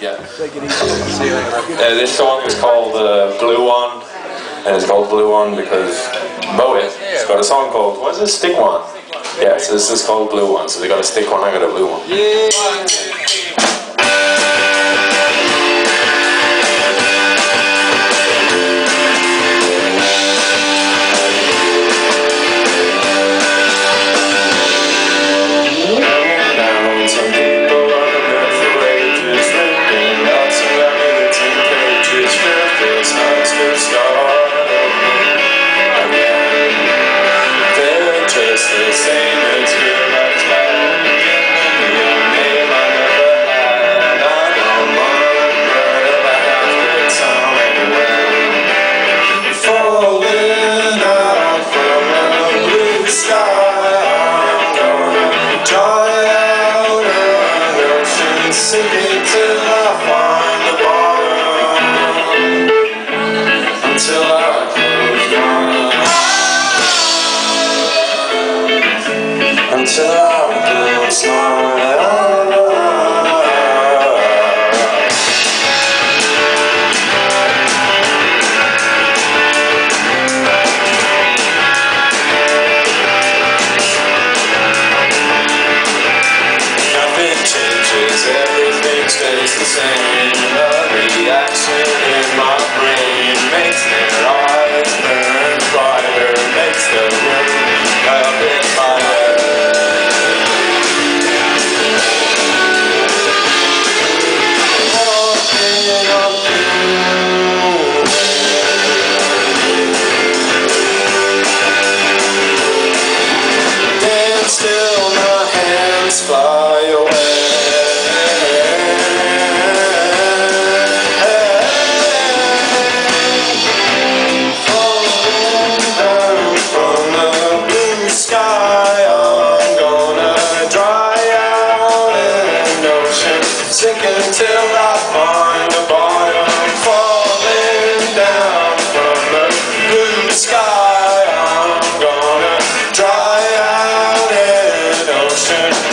Yeah. Uh, this song is called uh, Blue One, and it's called Blue One because Bowie has got a song called, what is it, Stick One? Yeah, so this is called Blue One, so they got a Stick One, I got a Blue One. Yeah. to love Sinking till I find the bottom. Falling down from the blue sky I'm gonna dry out an ocean.